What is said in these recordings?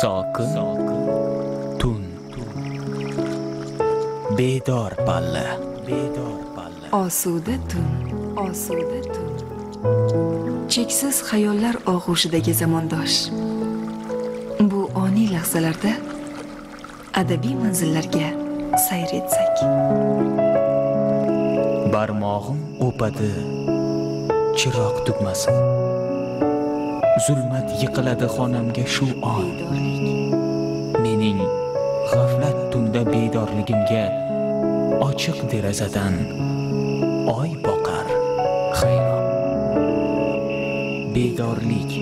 sokin tun. Bedor palla. Bedor palla. Osuda tun. Osuda tun. Cheksiz xayollar og'ushidagi zamondosh. Bu oniy lahzalarda adabiy manzillarga sayr etsak. Barmog'im o'padi. Chiroq tugmasin zulmat yiqiladi xonamga shu on. Mening g'aflat tunda bedorligimga ochiq derazadan oy boqar hayron bedorlik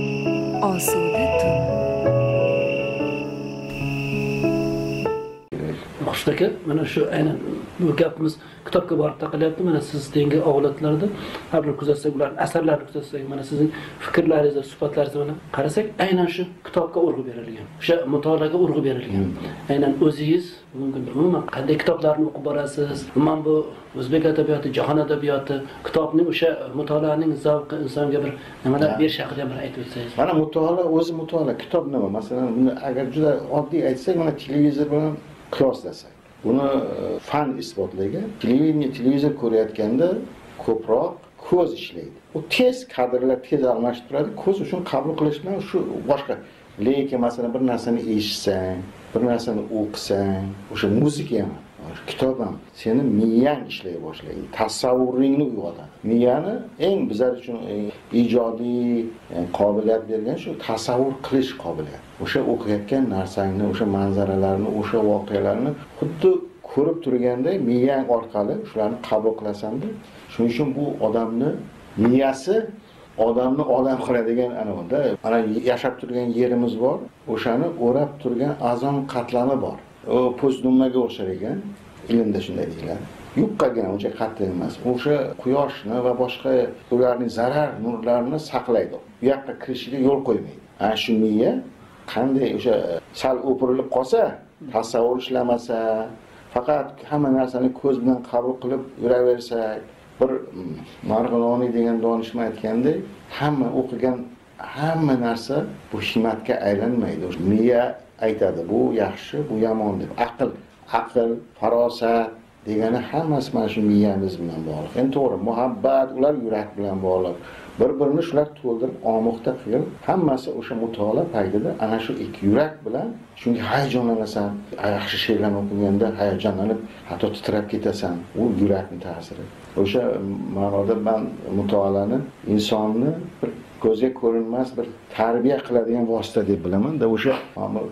osuda tun. Xurshid aka mana shu aynan bu gapimiz kitobga borib taqalyapti mana siz tengi avlodlarda har bir kuzatsak ularni asarlarini kuzatsak mana sizning fikrlaringizni suhbatlaringizni mana qarasak aynan shu kitobga urg'u berilgan o'sha mutolaaga urg'u berilgan. Aynan o'zingiz bugungi kunda umuman qanday kitoblarni o'qib borasiz? Umuman bu o'zbek adabiyoti jahon adabiyoti kitobning o'sha mutolaaning zavqi insonga bir nimalar berishi haqida ham bir aytib o'tsangiz. Mana mutolaa o'zi mutolaa kitob nima? Masalan buni agar juda oddiy aytsak mana televizor bilan qiyoslasak buni e, fan isbotlagan televideniya televizor ko'rayotganda ko'proq ko'z ishlaydi. U tez kadrlar tez almashib turadi. Ko'z uchun qabul qilish bilan shu boshqa lekin masalan bir narsani eshitsang bir narsani o'qisang o'sha muzika ham kitob ham seni miyang ishlay boshlaydi. Tasavvuringni uyg'otadi. Miyani eng bizlar uchun ijodiy qobiliyat bergan shu tasavvur qilish qobiliyati o'sha o'qiyotgan narsangni o'sha manzaralarni o'sha voqealarni xuddi ko'rib turganday miyang orqali shularni qabul qilasanda shuning uchun bu odamni miyasi odamni odam qiladigan anavida mana yashab turgan yerimiz bor o'shani o'rab turgan azon qatlami bor. U po'stdumaga o'xshar ekan ilmda shunday deyiladi. Yuqqagina uncha qattiq emas o'sha quyoshni va boshqa ularning zarar nurlarini saqlaydi. Bu yoqqa kirishiga yo'l qo'ymaydi. Ana shu miya qanday o'sha sal o'pirilib qolsa tasavvur ishlamasa faqat hamma narsani ko'z bilan qabul qilib yuraversak bir mm, marg'iloniy degan donishmand aytgandek hamma o'qigan hamma narsa bu himmatga aylanmaydi. Miya aytadi bu yaxshi bu yomon deb. Aql aql farosat degani hammasi mana shu miyamiz bilan bog'liq. Endi to'g'ri muhabbat ular yurak bilan bog'liq. Bir birini shular to'ldirib omoqda qilib hammasi o'sha mutolaa paytida ana shu ikki yurak bilan chunki hayajonlanasan yaxshi she'rlarni o'qiganda hayajonlanib hatto titrab ketasan u yurakni ta'siri. O'sha ma'noda man mutolaani insonni bir ko'zga ko'rinmas bir tarbiya qiladigan vosita deb bilamanda o'sha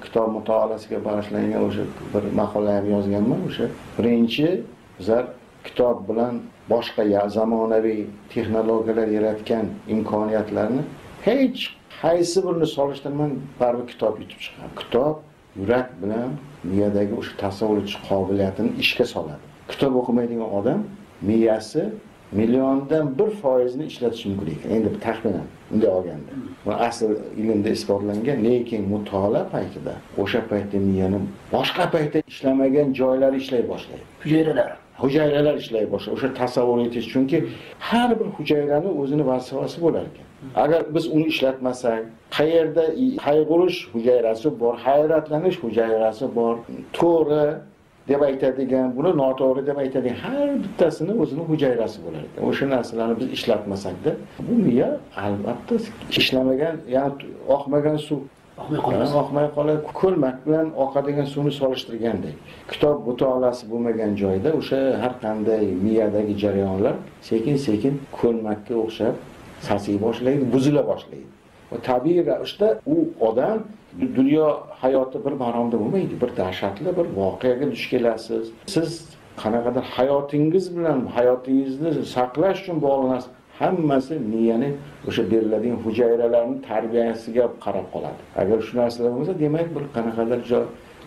kitob mutolaasiga bag'ishlangan o'sha bir maqola ham yozganman o'sha birinchi bizlar kitob bilan boshqa zamonaviy texnologiyalar yaratgan imkoniyatlarni hech qaysi birini solishtirmay baribir kitob yutib chiqadi kitob yurak bilan miyadagi o'sha tasavvur etish qobiliyatini ishga soladi. Kitob o'qimaydigan odam miyasi milliondan bir foizini ishlatish mumkin ekan. Endi taxminan bunday olganda. Bu asl ilmda isbotlangan lekin mutolaa paytida o'sha paytda miyani boshqa paytda ishlamagan joylari ishlay boshlaydi. Hujayralar. Hujayralar ishlay boshlaydi. O'sha tasavvur etish chunki har bir hujayrani o'zini vazifasi bo'lar ekan. Agar biz uni ishlatmasak qayerda qayg'urish hujayrasi bor hayratlanish hujayrasi bor to'g'ri deb aytadigan buni noto'g'ri deb aytadigan har bittasini o'zini hujayrasi bo'lar ekan. O'sha narsalarni biz ishlatmasakda bu miya albatta ishlamagan ya'ni oqmagan suv. Oqmay qoladi. Ko'lmak bilan oqadigan suvni solishtirgandek kitob mutolaasi bo'lmagan joyda o'sha har qanday miyadagi jarayonlar sekin sekin ko'lmakka o'xshab sasiy boshlaydi buzila boshlaydi. Tabiiy ravishda u odam dunyo hayoti bir maromda bo'lmaydi. Bir dahshatli bir voqeaga duch kelasiz. Siz qanaqadir hayotingiz bilan hayotingizni saqlash uchun bog'lanasiz. Hammasi miyani o'sha beriladigan hujayralarni tarbiyasiga qarab qoladi. Agar shu narsalar bo'lmasa demak bir qanaqadir joy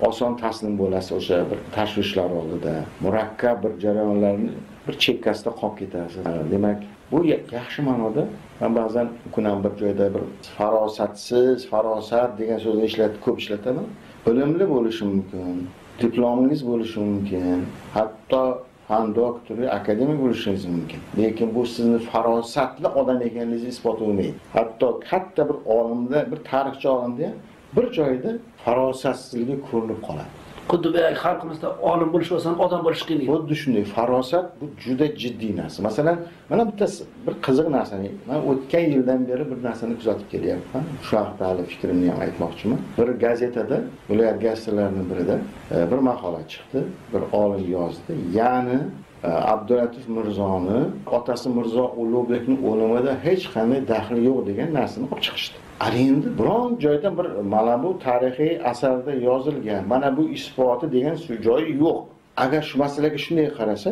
oson taslim bo'lasiz o'sha bir tashvishlar oldida. Murakkab bir jarayonlarni bir chekkasida qolib ketasiz. Demak bu yaxshi ma'noda. Man ba'zan kunam bir joyda bir farosatsiz farosat degan so'zni ishlatib ko'p ishlataman. Bilimli bo'lishi mumkin diplomingiz bo'lishi mumkin hatto fan doktori akademik bo'lishingiz mumkin. Lekin bu sizni farosatli odam ekanligingizni isbotlamaydi hatto katta bir olimda bir tarixchi olimda ham bir joyda farosatsizligi ko'rinib qoladi. Xuddi boyagi xalqimizda olim bo'lish oson odam bo'lish qiyin. Xuddi shunday farosat bu juda jiddiy narsa. Masalan mana bittasi bir qiziq narsani man o'tgan yildan beri bir narsani kuzatib kelyapman. Shu haqida hali fikrimni ham aytmoqchiman. Bir gazetada viloyat gazetalarini birida e, bir maqola chiqdi bir olim yozdi. Ya'ni abdulatif mirzoni otasi mirzo ulug'bekni o'limida hech qanday daxli yo'q degan narsani olib chiqishdi. Ana endi biron joyda bir mana bu tarixiy asarda yozilgan mana bu isboti degan shu joyi yo'q. Agar shu masalaga shunday qarasa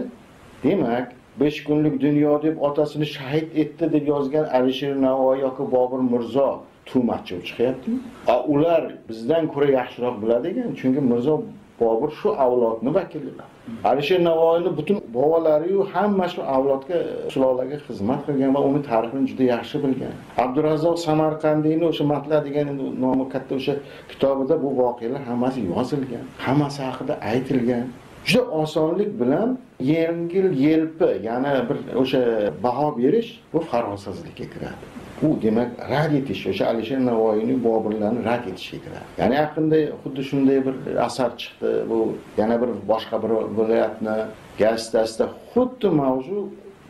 demak besh kunlik dunyo deb otasini shahid etdi deb yozgan alisher navoiy yoki bobur mirzo tuhmatchi bo'lib chiqyaptimi A, ular bizdan ko'ra yaxshiroq biladi ekan chunki mirzo bobur shu avlodni vakili alisher navoiyni butun bobolariyu hamma shu avlodga sulolaga xizmat qilgan va uni tarixini juda yaxshi bilgan. Abdurazzoq samarqandiyni o'sha matla degan endi nomi katta o'sha kitobida bu voqealar hammasi yozilgan hammasi haqida aytilgan. Juda osonlik bilan yengil yelpi ya'ni bir o'sha baho berish bu farosatsizlikka kiradi. U demak rad etish o'sha alisher navoiyni boburlarni rad etishga kiradi. Ya'ni yaqinda xuddi shunday bir asar chiqdi bu yana bir boshqa bir viloyatni gazetasida xuddi mavzu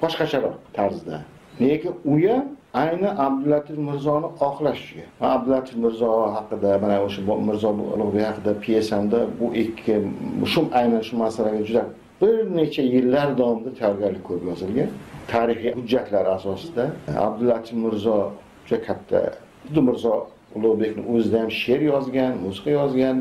boshqacharoq tarzda. Lekin u ham ayni abdulatif mirzoni oqlashga man abdulatif mirzo haqida mana o'sha mirzo ulug'bek haqida pyesamda bu ikki shu aynan shu masalaga juda bir necha yillar davomida tayyorgarlik ko'rib yozilgan tarixiy hujjatlar asosida abdulatif mirzo juda katta. Xuddi mirzo ulug'bekni o'zida ham she'r yozgan musiqa yozgan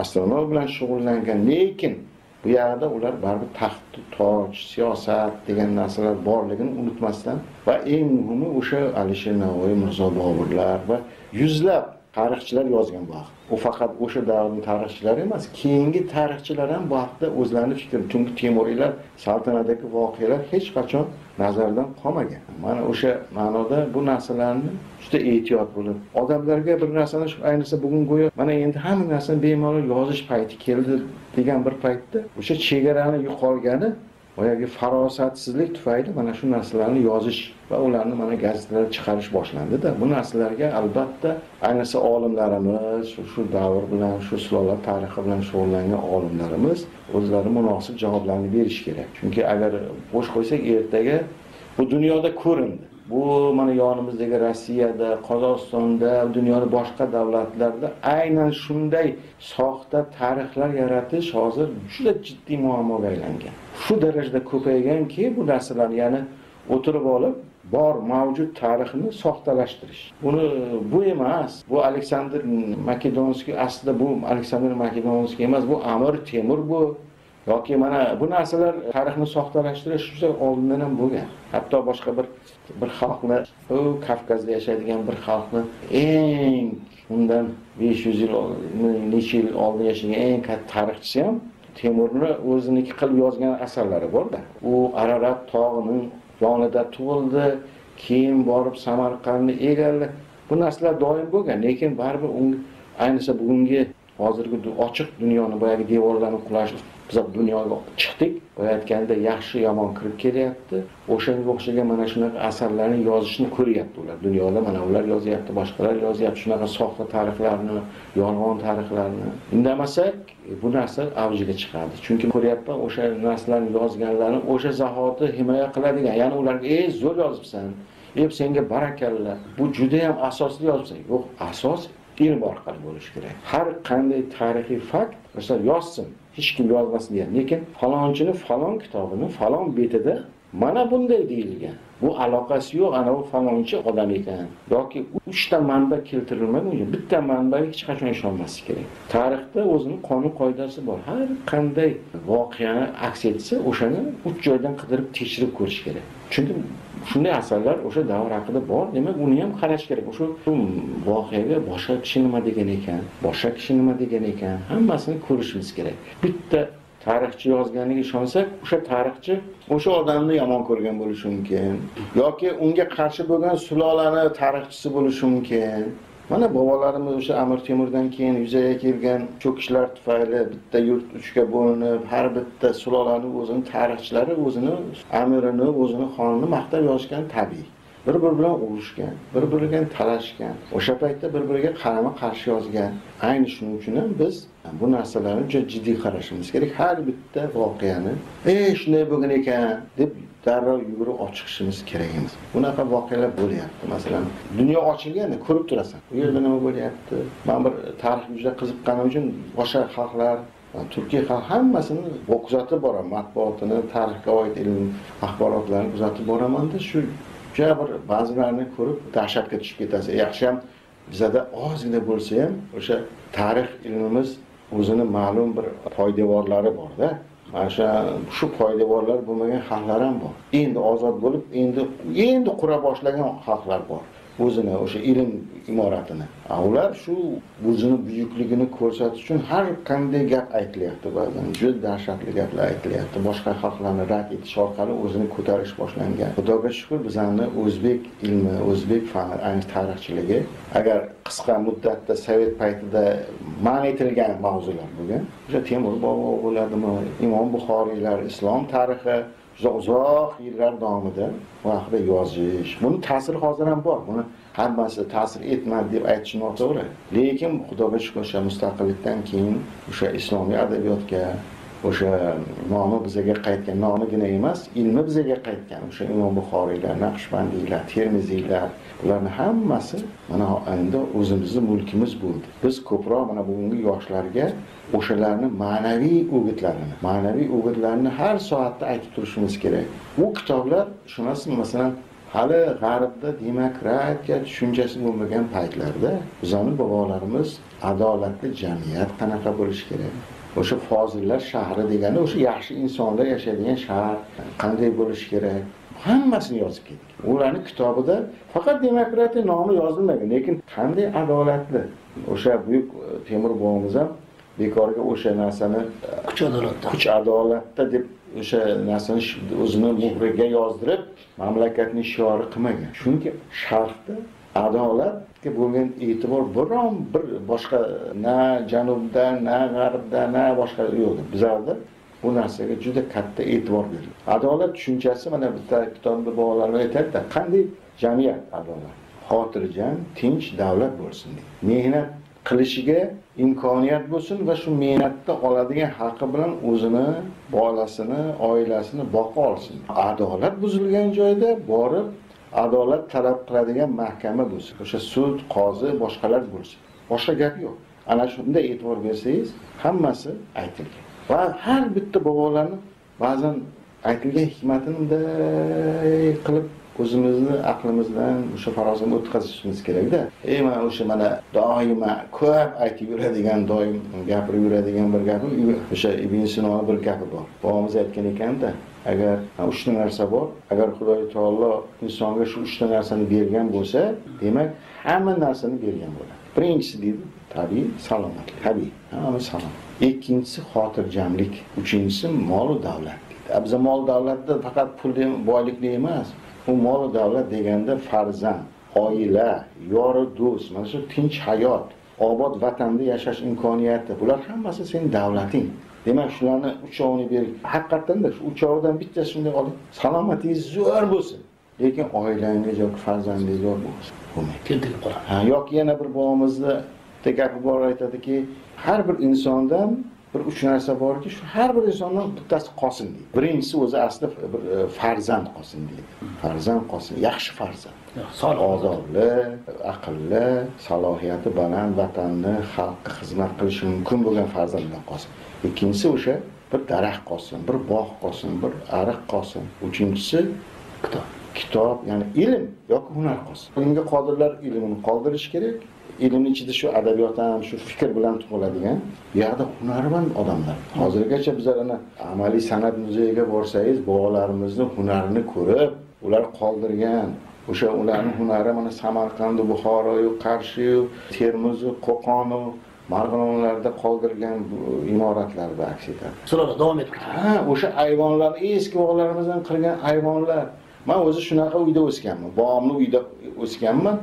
astronomiya bilan shug'ullangan lekin bu yerda ular baribir taxt toj siyosat degan narsalar borligini unutmasdan va eng muhimi o'sha alisher navoiy mirzo boburlar va yuzlab tarixchilar yozgan bu haqda u faqat o'sha davrning tarixchilari emas keyingi tarixchilar ham bu haqida o'zlarini fikri chunki temuriylar saltanatdagi voqealar hech qachon nazardan qolmagan. Mana o'sha ma'noda bu narsalarni juda ehtiyot bo'lib odamlarga bir narsani ayniqsa bugun go'yo mana endi hamma narsani bemalol yozish payti keldi degan bir paytda o'sha chegarani yo'qolgani boyagi farosatsizlik tufayli mana shu narsalarni yozish va ularni mana gazetalarda chiqarish boshlandida. Bu narsalarga albatta ayniqsa olimlarimiz shu, davr bilan shu sulola tarixi bilan shug'ullangan olimlarimiz o'zlari munosib javoblarni berishi kerak. Chunki agar bo'sh qo'ysak ertaga bu dunyoda ko'rindi. Bu mana yonimizdagi rossiyada qozog'istonda dunyoni boshqa davlatlarida aynan shunday soxta tarixlar yaratish hozir juda jiddiy muammoga aylangan. Shu darajada ko'payganki bu narsalar ya'ni o'tirib olib bor mavjud tarixni soxtalashtirish buni bu emas bu aleksandr makedonskiy aslida bu aleksandr makedonskiy emas bu amir temur bu yoki mana bu narsalar tarixni soxtalashtirish juda oldindan ham bo'lgan. Hatto boshqa bir bir xalqni u kavkazda yashaydigan bir xalqni eng undan besh yuz yil necha yil oldin yashagan eng katta tarixchisi ham temurni o'ziniki qilib yozgan asarlari borda u ararat tog'ining yonida tug'ildi keyin borib samarqandni egalladi. Bu narsalar doim bo'lgan lekin baribir ayniqsa bugungi hozirgi ochiq dunyoni boyagi devorlarni qulashi biz dunyoga chiqdik. Boya yaxshi yomon kirib kelyapti. O'shanga o'xshagan mana shunaqa asarlarni yozishni ko'ryapti ular. Dunyoda mana ular yozyapti boshqalar yozyapti shunaqa soxta tarixlarni yolg'on tarixlarni. Indamasak e, bu narsa avjiga chiqadi chunki ko'ryapman o'sha narsalarni yozganlarni o'sha zahoti himoya qiladigan ya'ni ularga ey zo'r yozibsan. Ey senga barakalla. Bu judayam asosli yozibsan. Yo'q asos ilm orqali bo'lishi kerak. Har qanday tarixiy fakt masalan yozsin. Hech kim yozmasin degan. Lekin falonchini falon kitobini falon betida mana bunday deyilgan. Bu aloqasi yo'q ana falonchi odam ekan. Yoki uchta manba keltirilmagan uchun bitta manbaga hech qachon ishonmaslik kerak. Tarixda o'zini qonun qoidasi bor. Har qanday voqeani aks etsa o'shani uch joydan qidirib tekshirib ko'rish kerak. Chunki shunday asarlar o'sha davr haqida bor demak uni ham qarash kerak. O'sha voqeaga boshqa kishi nima degan ekan boshqa kishi nima degan ekan hammasini ko'rishimiz kerak. Bitta tarixchi yozganiga ishonsak o'sha tarixchi o'sha odamni yomon ko'rgan bo'lishi mumkin. Yoki unga qarshi bo'lgan sulolani tarixchisi bo'lishi mumkin. Mana bobolarimiz o'sha amir temurdan keyin yuzaga kelgan cho'kishlar tufayli bitta yurt uchga bo'linib har bitta sulolani o'zini tarixchilari o'zini amirini o'zini xonini maqtab yozishgani tabiiy. Bir biri bilan urushgan bir biriga talashgan o'sha paytda bir biriga qarama qarshi yozgan. Ayni shuning uchun ham biz bu narsalarni juda jiddiy qarashimiz kerak. Har bitta voqeani e shunday bo'lgan ekan deb darrov yugurib olib chiqishimiz kerak emas. Bunaqa voqealar bo'lyapti. Masalan dunyo ochilganda ko'rib turasan. U yerda nima bo'lyapti? Man bir tarixga juda qiziqqanim uchun boshqa xalqlar turkiy xalq hammasini kuzatib boraman. Matbuotini tarixga oid ilm axborotlarni kuzatib boramanda shu o'sha bir ba'zilarni ko'rib dahshatga tushib ketasiz yaxshiyam bizada ozgina bo'lsa ham o'sha tarix ilmimiz o'zini ma'lum bir poydevorlari borda mana shu shu poydevorlar bo'lmagan xalqlar ham bor endi ozod bo'lib endi endi qura boshlagan xalqlar bor o'zini o'sha ilm imoratini. Ular shu o'zini buyukligini ko'rsatish uchun har qanday gap aytilyapti. Ba'zan juda dahshatli gaplar aytilyapti. Boshqa xalqlarni rad etish orqali o'zini ko'tarish boshlangan. Xudoga shukur bizani o'zbek ilmi o'zbek fani ayniqsa tarixchiligi agar qisqa muddatda sovet paytida man etilgan mavzular bo'lgan o'sha temur bobo bo'ladimi imom buxoriylar islom tarixi uzoq yillar davomida bu haqida yozish. Buni ta'siri hozir ham bor. Buni hammasi ta'sir etmadi deb aytish noto'g'ri. Lekin xudoga shukur o'sha mustaqillikdan keyin o'sha islomiy adabiyotga o'sha nomi bizaga qaytgan nomigina emas ilmi bizaga qaytgan. O'sha imom buxoriylar naqshbandiylar termiziylar bularni hammasi mana endi o'zimizni mulkimiz bo'ldi. Biz ko'proq mana bugungi yoshlarga o'shalarni ma'naviy o'gitlarini ma'naviy o'gitlarini har soatda aytib turishimiz kerak. U kitoblar tushunasizmi masalan hali g'arbda demokratiya tushunchasi bo'lmagan paytlarda bizani bobolarimiz adolatli jamiyat qanaqa bo'lishi kerak? O'sha fozillar shahri degani o'sha yaxshi insonlar yashaydigan shahar. Qanday bo'lishi kerak? Hammasini yozib ketgan ularni kitobida faqat demokratiya nomi yozilmagan lekin qanday adolatli? O'sha buyuk e, temur bobomiz ham bekorga o'sha narsani kuch adolatda. kuch adolatda deb o'sha narsani o'zini muhriga yozdirib mamlakatni shiori qilmagan. Chunki sharqda ga bo'lgan e'tibor biron bir boshqa na janubda na g'arbda na boshqa yo'q bizlarda bu narsaga juda katta e'tibor berildi adolat tushunchasi mana bitta kitobda bolalar aytadida qanday jamiyat adolat? Xotirjam tinch davlat bo'lsin deydi. Mehnat qilishiga imkoniyat bo'lsin va shu mehnatda oladigan haqqi bilan o'zini bolasini oilasini boqa olsin. Adolat buzilgan joyda borib adolat talab qiladigan mahkama bo'lsin. O'sha sud qozi boshqalar bo'lsin. Boshqa gap yo'q. Ana shunda e'tibor bersangiz hammasi aytilgan. Va har bitta bobolarni ba'zan aytilgan hikmatini bunday qilib o'zimizni aqlimizdan o'sha farosatni o'tkazishimiz kerakda. Ey mana o'sha mana doimo ko'p aytib yuradigan doim gapirib yuradigan bir gapi o'sha ibn sinoni bir gapi bor. Bobomiz aytgan ekanda agar uchta narsa bor agar xudo taolo insonga shu uchta narsani bergan bo'lsa demak hamma narsani bergan bo'ladi. Birinchisi deydi tabiiy salomatlik. Tabiiy hammamiz salomat. Ikkinchisi xotirjamlik. Uchinchisi molu davlat deydi. Biza mol davlatda faqat pul boylikda emas. U molu davlat deganda farzand oila yori do'st mana shu tinch hayot obod vatanda yashash imkoniyati. Bular hammasi seni davlating. Demak shularni uchovini ber. Haqiqatdanda shu uchovidan bittasi shunday oling salomatingiz zo'r bo'lsin. Lekin oilangiz yoki farzandingiz bo'lmaydi. Keltirib qoladi yoki yana bir bobomizni bitta gapi bor aytadiki har bir insondan bir uch narsa borki shu har bir insondan bittasi qolsin deydi. Birinchisi o'zi aslida bir e, farzand qolsin deydi. Farzand qolsin yaxshi farzand. Odobli aqlli salohiyati baland vatanni xalqqa xizmat qilishi mumkin bo'lgan farzandlar qolsin. Ikkinchisi o'sha bir daraxt qolsin bir bog' qolsin bir ariq qolsin. Uchinchisi kitob kitob ya'ni ilm yoki hunar qolsin ilmga qodirlar ilmini qoldirish kerak. Ilmni ichida shu adabiyot ham shu fikr bilan tug'iladigan bu yoqda hunarmand odamlar. Hozirgacha bizlar ana amaliy san'at muzeyiga borsangiz bobolarimizni hunarini ko'rib ular qoldirgan. O'sha ularni hunari mana samarqandu buxoroyu qarshiyu termizu qo'qonu marg'ilonlarda qoldirgan imoratlarda aks etadi so'roqlar davom etib ketadi ha o'sha ayvonlar eski bobolarimizdan qilgan ayvonlar man o'zi shunaqa uyda o'sganman. Bobomni uyida o'sganman.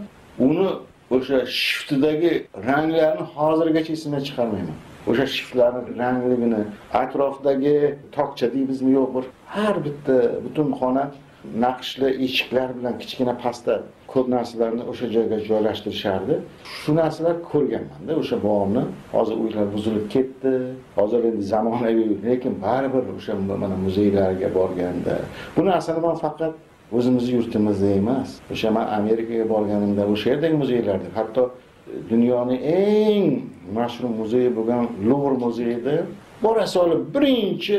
Uni o'sha shiftidagi ranglarni hozirgacha esimdan chiqarmayman. O'sha shiftlarni rangligini atrofdagi tokcha deymizmi yo'q bir har bitta butun xona naqshli eshiklar bilan kichkina pastda ko'p narsalarni o'sha joyga joylashtirishardi. Shu narsalar ko'rganmanda o'sha bog'ni hozir uylar buzilib ketdi. Hozir endi zamonaviy lekin baribir o'sha mana muzeylarga borganda. Bu narsani man faqat o'zimizni yurtimizda emas o'sha man amerikaga borganimda o'sha yerdagi muzeylarda hatto e, dunyoni eng mashhur muzeyi bo'lgan luvr muzeyida bora solib birinchi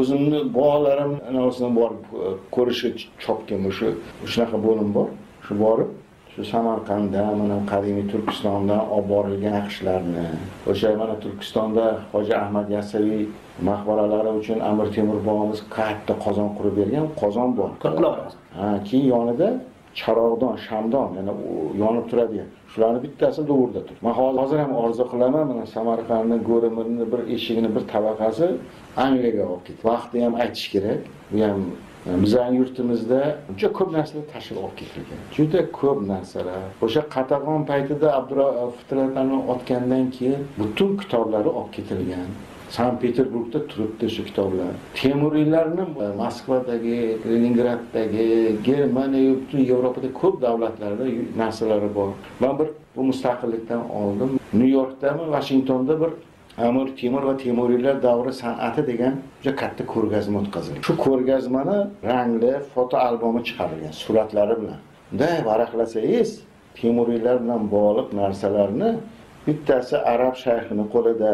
o'zimni bolalarim anavisini borib e, ko'rishga chopgan o'sha shunaqa bo'lim bor. Shu borib shu samarqanddan mana qadimiy turkistondan olib borilgan naqshlarni o'sha mana turkistonda hoji ahmad yasaviy maqbaralari uchun amir temur bobomiz katta qozon qurib bergan? Qozon bor. Qirqloq ha keyin yonida charog'don shamdon yana u yonib turadigan shularni bittasi luvurda turibdi man hozir ham orzu qilaman mana samarqandni go'rimirni bir eshigini bir tabaqasi angliyaga olib ketdi vaqtida ham aytish kerak. Bu ham bizani yurtimizda juda ko'p narsalar tashib olib ketilgan. Juda ko'p narsalar. O'sha qatag'on paytida abdurafitlarni otgandan keyin butun kitoblari olib ketilgan. Sankt peterburgda turibdi shu kitoblar. Temuriylarni moskvadagi leningraddagi germaniya butun yevropada ko'p davlatlarda narsalari bor. Man bir bu mustaqillikdan oldin nyu yorkdami vashingtonda bir amir temur va temuriylar davri san'ati degan juda katta ko'rgazma o'tkazilgan shu ko'rgazmani rangli foto albomi chiqarilgan suratlari bilan. Bunday varaqlasangiz temuriylar bilan bog'liq narsalarni bittasi arab shayxini qo'lida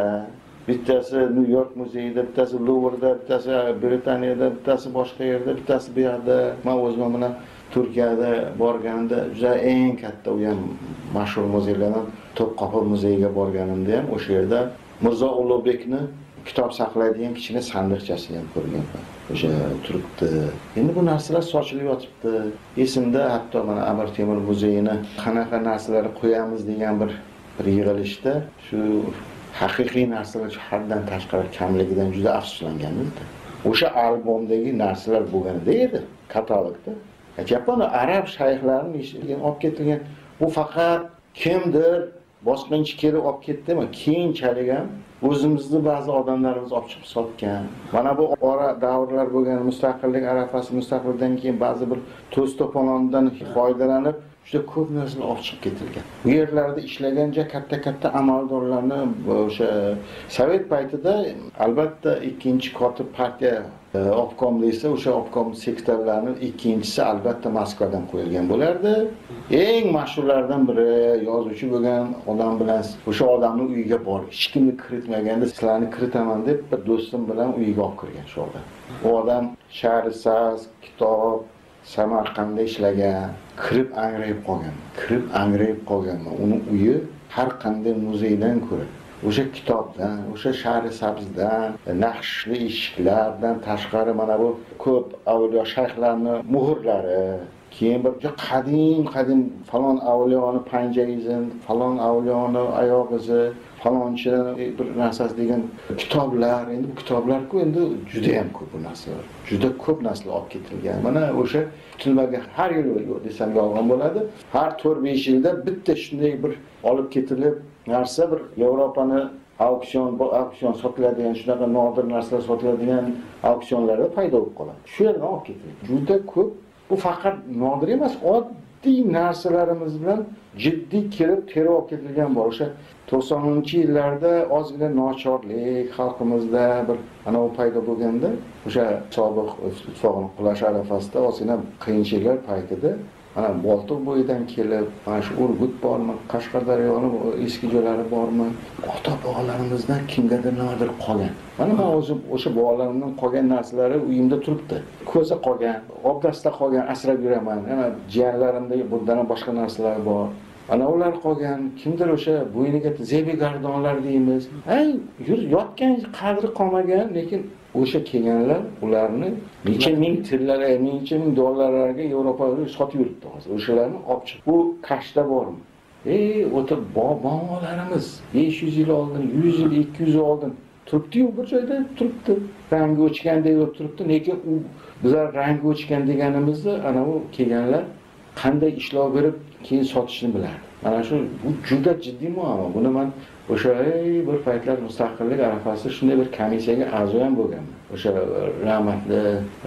bittasi nyu york muzeyida bittasi luvrda bittasi britaniyada bittasi boshqa yerda bittasi bu yoqda man o'zim bilan turkiyada borganimda juda eng katta u ham mashhur muzeylardan to'pqopi muzeyiga borganimda ham o'sha yerda mirzo ulug'bekni kitob saqlaydigan kichkina sandiqchasini ham ko'rganman o'sha turibdi. Endi bu narsalar sochilib yotibdi. Esimda hatto mana amir temur muzeyini qanaqa narsalar qo'yamiz degan bir bir yig'ilishda shu haqiqiy narsalar haddan tashqari kamligidan juda afsuslanganmizda o'sha albomdagi narsalar bo'lganida edi katalogda. Japon arab shayxlarini olib ketilgan. Bu faqat kimdir bosqinchi kelib olib ketdimi? Keyinchalik ham o'zimizni ba'zi odamlarimiz olib chiqib sotgan. Mana bu ora davrlar bo'lgan mustaqillik arafasi mustaqillikdan keyin ba'zi bir to's to'polondan foydalanib juda ko'p narsalar olib chiqib ketilgan bu yerlarda ishlagan katta katta amaldorlarni o'sha sovet paytida albatta ikkinchi kotib partiya e, obkom desa o'sha obkom sektorlarini ikkinchisi albatta moskvadan qo'yilgan bo'lardi. Eng mashhurlardan biri yozuvchi bo'lgan odam bilan o'sha odamni uyiga bor hech kimni kiritmaganda sizlarni kiritaman deb bir do'stim bilan uyiga olib kirgan shu odam. U odam shahrisaz kitob samarqandda ishlagan kirib angrayib qolgan, kirib angrayib qolganman uni uyi har qanday muzeydan ko'ra o'sha kitobdan o'sha shahri sabzdan naqshli eshiklardan tashqari mana bu ko'p avliyo shayxlarni muhrlari keyin bir qadim qadim falon avliyoni panja izi falon avliyoni oyoq izi falonchi e, bir narsasi degan kitoblar. Endi bu kitoblarku endi judayam ko'p bu narsalar juda ko'p narsalar olib ketilgan. Mana o'sha kutilmagan har yil desam yolg'on bo'ladi. Har to'rt besh yilda bitta shunday bir olib ketilib narsa bir yevropani auksion auksion sotiladigan shunaqa nodir narsalar sotiladigan auksionlarda paydo bo'lib qoladi. Shu yerdan olib ketilgan. Juda ko'p bu faqat nodir emas oddiy narsalarimiz bilan jiddiy kelib terib olib ketilgan bor. O'sha to'qsoninchi yillarda ozgina nochorlik xalqimizda bir anavi paydo bo'lganda o'sha sobiq ittifoqni qulash arafasida ozgina qiyinchiliklar paytida mana boltiq bo'yidan kelib mana shu urgut bormi qashqadaryoni eski joylari bormi? Ota bobolarimizdan kimgadir nimadir qolgan. Mana man o'zim o'sha bobolarimdan qolgan narsalari uyimda turibdi. Ko'za qolgan obdasta qolgan asrab yuraman. Yana jiyanlarimda bundan boshqa narsalar bor. Ana ular qolgan kimdir o'sha bo'yniga zebi gardonlar deymiz. Ay yur yotgan qadri qolmagan lekin o'sha kelganlar ularni necha ming tillar e, necha ming dollarlarga yevropada sotib yuribdi hozir. O'shalarni olib chiqib bu kashda bormi? Ey o'ta bobolarimiz besh yuz yil oldin yuz yil ikki yuz yil oldin turibdiyu bir joyda turibdi. Rangi o'chgandek bo'lib turibdi lekin u bizlar rangi o'chgan deganimizni anavi kelganlar qanday ishlov berib keyin sotishni bilardi. Mana shu bu juda jiddiy muammo. Buni man o'sha bir paytlar mustaqillik arafasida shunday bir komissiyaga a'zo ham bo'lganman. O'sha rahmatli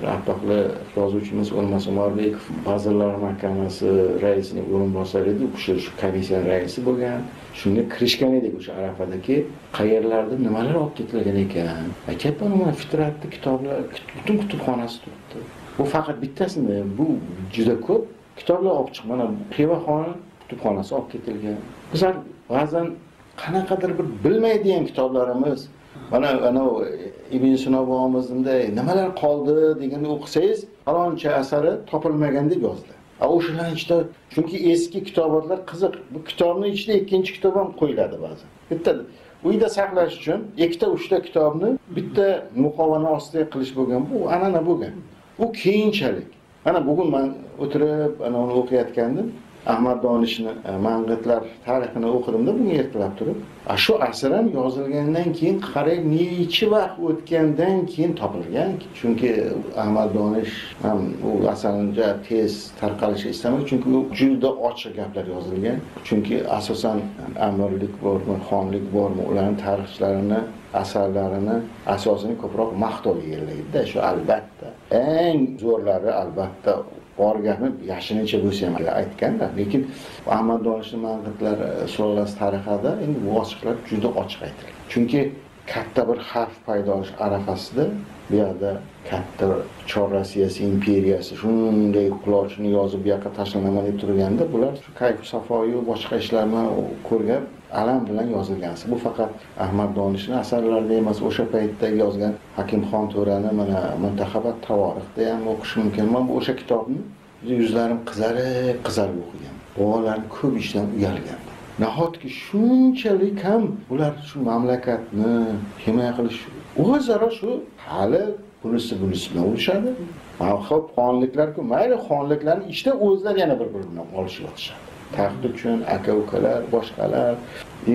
rahbarli yozuvchimiz o'lmas umorbekov vazirlar mahkamasi raisining o'rinbosari edi. U kishi shu komissiyani raisi bo'lgan. Shunga kirishgan edik o'sha arafadaki qayerlarda nimalar olib ketilgan ekan? Aytyapman mana fitratni kitoblar butun kutubxonasi turibdi. Bu faqat bittasini bu juda ko'p kitoblar olib chiq mana xivaxona kutubxonasi olib ketilgan. Bizlar ba'zan qanaqadir bir bilmaydigan kitoblarimiz mana anavi ibn sino bobomizni nimalar qoldi deganda o'qisangiz faloncha asari topilmagan deb yozdi. A o'shalarni ichida chunki eski kitobotlar qiziq bu kitobni ichida ikkinchi kitob ham qo'yiladi ba'zan. Bitta uyda saqlash uchun ikkita uchta kitobni bitta muqovani ostiga qilish bo'lgan bu an'ana bo'lgan. U keyinchalik ana bugun man o'tirib ana uni o'qiyotgandim. Ahmad donishni e, mang'itlar tarixini o'qidimda bunga ertalab turib. A shu asar ham yozilgandan keyin qarang necha vaqt o'tgandan keyin topilgan. Chunki ahmad donish ham u asarni juda tez tarqalishini istamagan chunki u juda ochiq gaplar yozilgan. Chunki asosan e, amirlik bormi xonlik bormi ularni tarixchilarini asarlarini asosini ko'proq maqtovga egallaydida shu albatta. Eng zo'rlari albatta bor gapni yashirincha bo'lsa ham aytganda lekin ahmad donishni manqidlar e, sulolasi tarixida endi bu ochiqlar juda ochiq aytilgan chunki katta bir xavf paydo bo'lish arafasida bu yoqda katta chor rossiyasi imperiyasi shunday qulochini yozib bu yoqqa tashlanaman deb turganda bular shu kayfu safoyu boshqa ishlarni ko'rgan alam bilan yozilgansi bu faqat ahmad donishni asarlarida emas o'sha paytda yozgan hakimxon to'rani mana muntahabat tavorixda ham o'qish mumkin. Man bu o'sha kitobni yuzlarim qizarib qizarib o'qigan. Bolalarni ko'p ishdan uyalgan. Nahotki shunchalik ham ular shu mamlakatni himoya qilish o'zaro shu hali bunisi bunisi bilan urushadi ho'p xonliklarku mayli xonliklarni ichida o'zlari yana bir biri bilan olishib yotishadi taxt uchun aka ukalar boshqalar.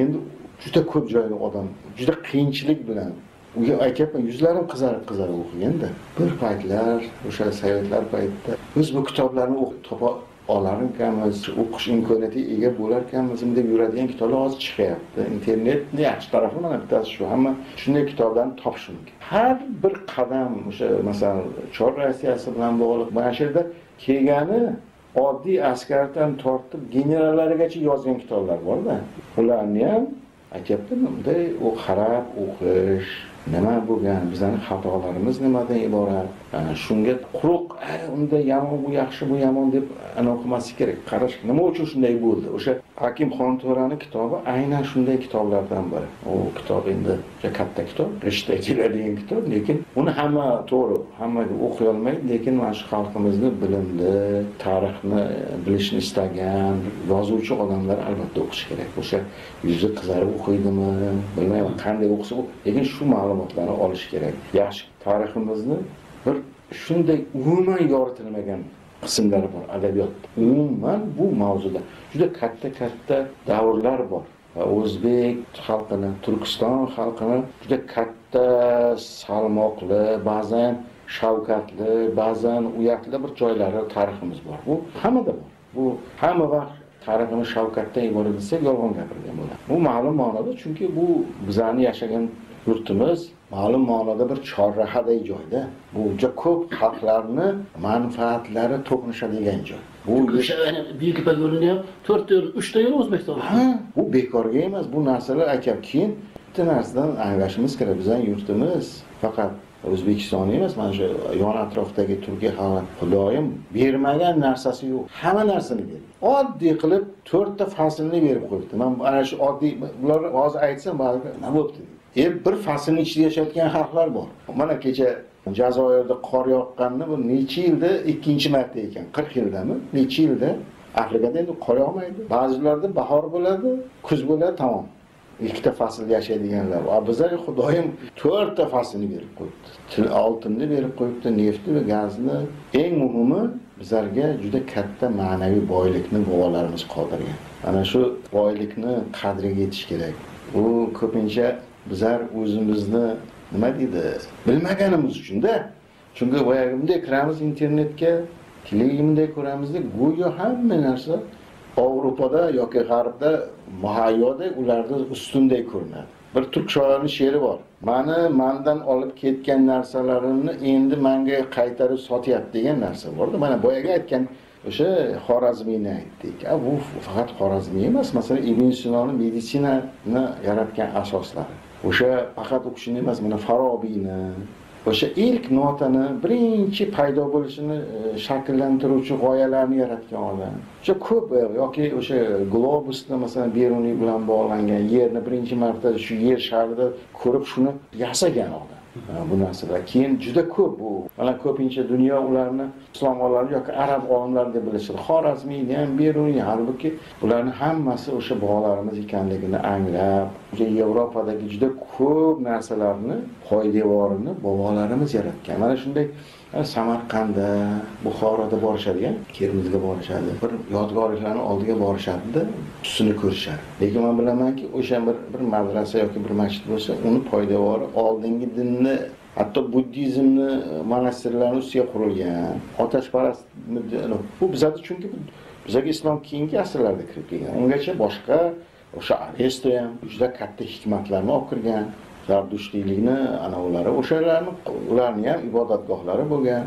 Endi juda ko'p joyda odam juda qiyinchilik bilan. Unga aytyapman yuzlarim qizarib qizarib o'qiganda bir paytlar o'sha sovetlar paytida biz bu kitoblarni topa olarmikanmiz o'qish imkoniyatiga ega bo'larkanmizmi deb yuradigan kitoblar hozir chiqyapti. Internetni yaxshi tarafi mana bittasi shu. Hamma shunday kitoblarni topish mumkin har bir qadam o'sha masalan chor rossiyasi bilan bog'liq mana shu yerda kelgani oddiy askardan tortib generallarigacha yozgan kitoblar borda. Ularni ham aytyapti bunday u qarab o'qish nima bo'lgan? Bizlarni xatolarimiz nimadan iborat? Shunga quruq unda yomon bu yaxshi bu yomon deb o'qimaslik kerak. Qarash nima uchun shunday bo'ldi? O'sha hakim xonto'rani kitobi aynan shunday kitoblardan biri. U kitob endi juda katta kitob g'ishtda keladigan kitob lekin uni hamma to'g'ri hammaga o'qiy olmaydi lekin mana shu xalqimizni bilimli tarixni e, bilishni istagan yozuvchi odamlar albatta o'qishi kerak. O'sha yuzi qizarib o'qiydimi bilmayman qanday o'qisa lekin shu ma'lumotlarni olish kerak. Yaxshi tariximizni bir shunday umuman yoritilmagan qismlari bor. Adabiyotda umuman bu mavzuda. Juda katta katta davrlar bor. Va o'zbek xalqini turkiston xalqini juda katta salmoqli ba'zan shavkatli ba'zan uyatli bir joylari tariximiz bor. Bu hammada bor. Bu hamma vaqt tariximiz shavkatdan iborat desak yolg'on gapirgan bo'ladi. Bu ma'lum ma'noda chunki bu bizani yashagan yurtimiz ma'lum ma'noda bir chorrahaday joyda bu juda ko'p xalqlarni manfaatlari to'qnashadigan joy. Bu buyuk ipak yo'lini ham to'rtta yo'l uchta yo'l o'zbekiston ha bu bekorga emas bu narsalar aytyapti. Keyin bitta narsadan anglashimiz kerak. Bizani yurtimiz faqat o'zbekiston emas mana shu yon atrofdagi turkiya xalqi xudoyim bermagan narsasi yo'q. Hamma narsani berdi. Oddiy qilib to'rtta faslni berib qo'yibdi man ana shu oddiy bular hozir aytsam nima bo'libdi e bir faslni ichida yashayotgan xalqlar bor. Mana kecha jazoirda qor yoqqanini bu necha yilda? Ikkinchi marta ekan. Qirq yildami? Necha yilda? Afrikada endi qor yog'maydi. Ba'zilarda bahor bo'ladi kuz bo'ladi tamom. Ikkita fasl yashaydiganlar a bizlarga xudoyim to'rtta faslni berib qo'yibdi. Oltinni berib qo'yibdi neftni va gazni. Eng muhimi bizlarga juda katta ma'naviy boylikni bobolarimiz qoldirgan. Ana shu boylikni qadriga yetish kerak. U ko'pincha bizlar o'zimizni nima deydi bilmaganimiz uchunda chunki boyagimdek kiramiz internetga televideniyada ko'ramizda go'yo hamma narsa Avropada yoki G'arbda muhayyoda ularni ustunday ko'rinadi. Bir turk shoirini she'ri bor. Mani mandan olib ketgan narsalarimni endi menga qaytarib sotyapti degan narsa borda. Mana boyaga aytgan o'sha Xorazmiyni aytdik. A bu faqat Xorazmiy emas, masalan Ibn Sinoni meditsinani yaratgan asoslari. O'sha faqat o'qishini emas, mana Farobiyni, o'sha ilk notani birinchi paydo bo'lishini e, shakllantiruvchi g'oyalarni yaratgan odam. O'sha ko'p e, yoki o'sha globusni masalan beruniy bilan bog'langan yerni birinchi marta shu yer sharida ko'rib shuni yasagan odam. Bu narsalar keyin juda ko'p bu. Mana ko'pincha dunyo ularni islom olimlari yoki arab olimlari deb bilishadi xorazmiyni ham beruniy halbuki ularni hammasi o'sha bobolarimiz ekanligini anglab yevropadagi juda ko'p narsalarni poydevorini bobolarimiz yaratgan. Mana shunday Э, samarqandda buxoroda borishadigan termizga borishadi. Bir yodgorliklarni oldiga borishadida tusini ko'rishadi. Lekin man bilamanki o'sha bir bir madrasa yoki bir masjid bo'lsa uni poydevori oldingi dinni hatto buddizmni e, monastirlarni ustiga qurilgan otashparast bu bizada chunki bizaga islom keyingi asrlarda kirib kelgan. Ungacha boshqa o'sha aresto ham juda katta hikmatlarni olib kirgan zardushtiylikni anavilari o'shalarni ularni ham ibodatgohlari bo'lgan.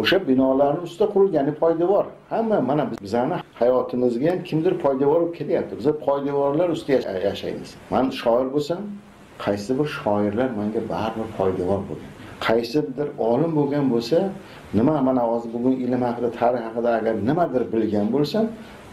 O'sha binolarni ustida qurilgan poydevor. Hamma mana bizani hayotimizga ham kimdir poydevor bo'lib kelyapti biz poydevorlar ustida yashaymiz. Man shoir bo'lsam qaysi bir shoirlar menga baribir poydevor bo'lgan. Qaysidir olim bo'lgan bo'lsa nima mana hozir bugun ilm haqida tarix haqida agar nimadir bilgan bo'lsam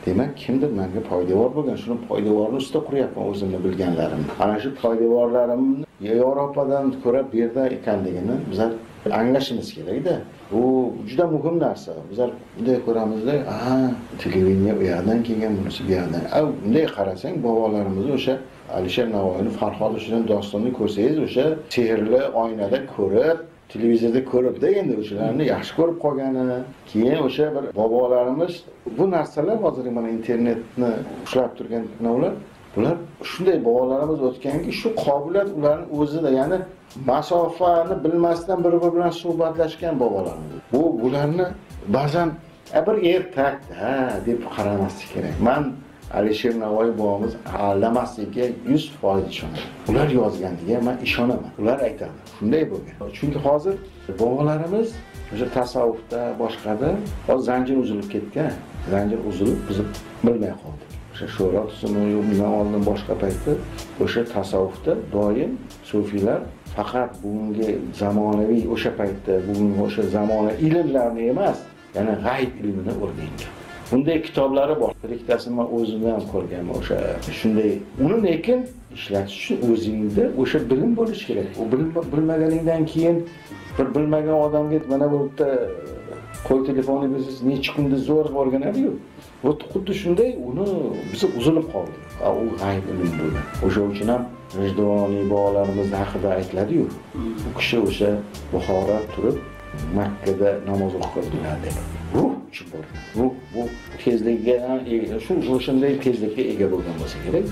demak kimdir menga poydevor bo'lgan. Shuni poydevorni ustida quryapman o'zimni bilganlarimni. Ana shu poydevorlarimni yevropadan ko'ra bu yerda ekanligini bizlar anglashimiz kerakda. Bu juda muhim narsa. Bizlar bunday ko'ramizda ha televideniya u yoqdan kelgan bunisi bu yoqdan bunday qarasang bobolarimiz o'sha alisher navoiyni farhod uchun dostonni ko'rsangiz o'sha sehrli oynada ko'rib televizorda ko'ribda endi o'shalarni yaxshi ko'rib qolgani. Keyin o'sha bir bobolarimiz bu narsalar hozir mana internetni ushlab turgan ular bular shunday bobolarimiz o'tganki shu qobiliyat ularni o'zida ya'ni masofani bilmasdan bir biri bilan suhbatlashgan bobolarimiz bu bularni ba'zan bir ertakda deb qaramaslik kerak. Man alisher navoiy bobomiz aldamasligiga yuz foiz ishonaman ular yozganiga man ishonaman. Ular aytadi shunday bo'lgan. Chunki hozir bobolarimiz o'sha tasavvufda boshqada hozir zanjir uzilib ketgan zanjir uzilib biz bilmay qoldik o'sha sho'ro tuzumi bundan oldin boshqa paytda o'sha tasavvufda doim sufiylar faqat bugungi zamonaviy o'sha paytda bugungi o'sha zamona ilmlarni emas yana g'ayb ilmini o'rgangan. Bunday kitoblari bor. Ikkitasini man o'zimda ham ko'rganman o'sha shunday. Uni lekin ishlatish uchun o'zingda o'sha bilim bo'lishi kerak. U bilim bilmaganingdan keyin bir bilmagan odamga mana bu yerda qo'l telefoni bersangiz necha kunda zo'rg'a o'rganadiyu. Вот xuddi shunday uni biz uzilib qoldik u g'ayb ilm bo'lgan o'sha uchun ham g'ijduvoniy bobolarimizni haqida aytiladiyu u kishi o'sha buxoro turib makkada namoz o'qidilar deb ruh uchun bo'lgan ruh bu tezlikka shu o'shanday tezlikka ega bo'lgan bo'lsa kerak